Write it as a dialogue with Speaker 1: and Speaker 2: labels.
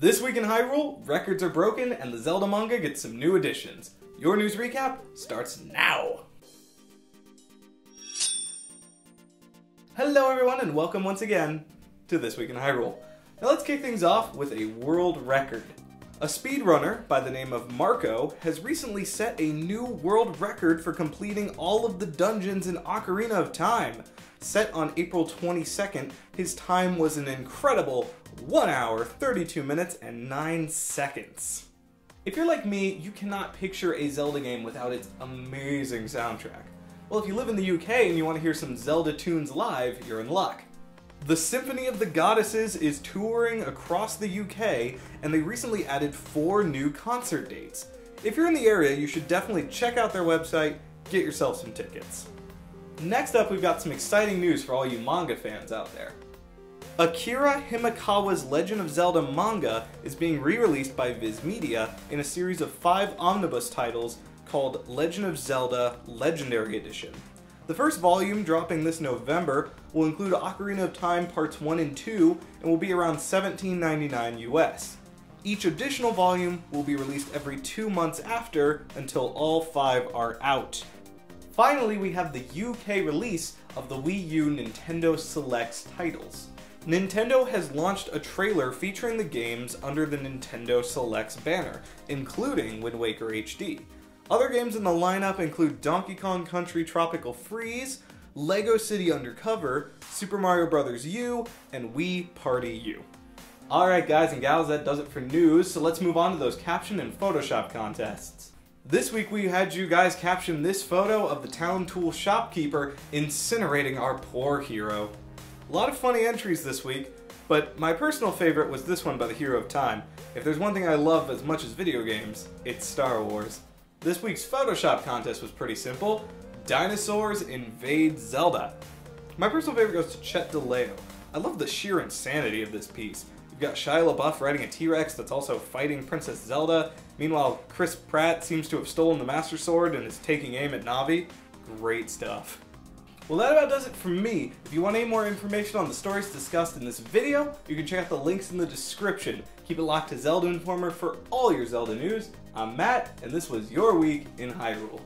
Speaker 1: This week in Hyrule, records are broken and the Zelda manga gets some new additions. Your news recap starts now. Hello everyone and welcome once again to This Week in Hyrule. Now let's kick things off with a world record. A speedrunner by the name of Marco has recently set a new world record for completing all of the dungeons in Ocarina of Time. Set on April 22nd, his time was an incredible 1 hour, 32 minutes, and 9 seconds. If you're like me, you cannot picture a Zelda game without its amazing soundtrack. Well, if you live in the UK and you want to hear some Zelda tunes live, you're in luck. The Symphony of the Goddesses is touring across the UK, and they recently added four new concert dates. If you're in the area, you should definitely check out their website, get yourself some tickets. Next up, we've got some exciting news for all you manga fans out there. Akira Himekawa's Legend of Zelda manga is being re-released by Viz Media in a series of five omnibus titles called Legend of Zelda Legendary Edition. The first volume, dropping this November, will include Ocarina of Time Parts 1 and 2 and will be around $17.99 US. Each additional volume will be released every two months after until all five are out. Finally, we have the UK release of the Wii U Nintendo Selects titles. Nintendo has launched a trailer featuring the games under the Nintendo Selects banner, including Wind Waker HD. Other games in the lineup include Donkey Kong Country Tropical Freeze, LEGO City Undercover, Super Mario Bros. U, and Wii Party U. Alright guys and gals, that does it for news, so let's move on to those caption and Photoshop contests. This week we had you guys caption this photo of the Town Tool shopkeeper incinerating our poor hero. A lot of funny entries this week, but my personal favorite was this one by the Hero of Time. If there's one thing I love as much as video games, it's Star Wars. This week's Photoshop contest was pretty simple. Dinosaurs invade Zelda. My personal favorite goes to Chet DeLeo. I love the sheer insanity of this piece. You've got Shia LaBeouf riding a T-Rex that's also fighting Princess Zelda. Meanwhile, Chris Pratt seems to have stolen the Master Sword and is taking aim at Navi. Great stuff. Well, that about does it for me. If you want any more information on the stories discussed in this video, you can check out the links in the description. Keep it locked to Zelda Informer for all your Zelda news. I'm Matt, and this was your week in Hyrule.